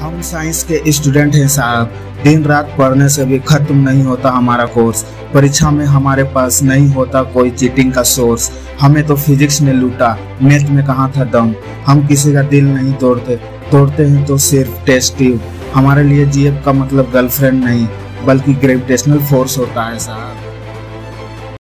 हम साइंस के स्टूडेंट हैं साहब। दिन रात पढ़ने से भी खत्म नहीं होता हमारा कोर्स परीक्षा में हमारे पास नहीं होता कोई चीटिंग का सोर्स हमें तो फिजिक्स ने लूटा मैथ में कहाँ था दम? हम किसी का दिल नहीं तोड़ते। तोड़ते हैं तो सिर्फ़ टेस्ट ट्यूब हमारे लिए जीएफ का मतलब गर्लफ्रेंड नहीं, बल्कि ग्रेविटेशनल फोर्स होता है साहब।